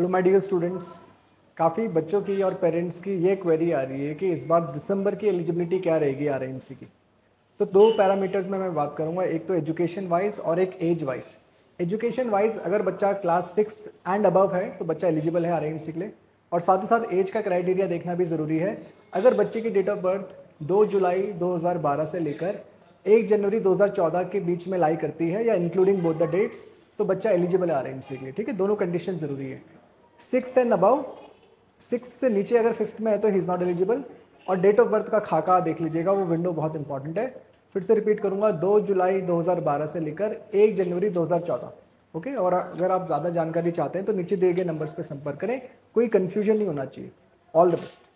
Hello my dear students काफ़ी बच्चों की और पेरेंट्स की ये क्वेरी आ रही है कि इस बार दिसंबर की एलिजिबिलिटी क्या रहेगी आर की? तो दो पैरामीटर्स में मैं बात करूँगा। एक तो एजुकेशन वाइज और एक एज वाइज एजुकेशन वाइज अगर बच्चा क्लास सिक्स एंड अबव है तो बच्चा एलिजिबल है आर के लिए। और साथ ही साथ एज का क्राइटेरिया देखना भी ज़रूरी है। अगर बच्चे की डेट ऑफ़ बर्थ 2 जुलाई 2012 से लेकर 1 जनवरी 2014 के बीच में लाई करती है या इंक्लूडिंग बोथ द डेट्स तो बच्चा एलिजिबल है आर के लिए। ठीक है? दोनों कंडीशन ज़रूरी है। सिक्स एंड अबव सिक्स से नीचे अगर फिफ्थ में है तो ही इज़ नॉट एलिजिबल और डेट ऑफ़ बर्थ का खाका देख लीजिएगा, वो विंडो बहुत इंपॉर्टेंट है। फिर से रिपीट करूँगा, दो जुलाई 2012 से लेकर एक जनवरी 2014 ओके और अगर आप ज़्यादा जानकारी चाहते हैं तो नीचे दिए गए नंबर्स पर संपर्क करें। कोई कन्फ्यूज़न नहीं होना चाहिए। All the best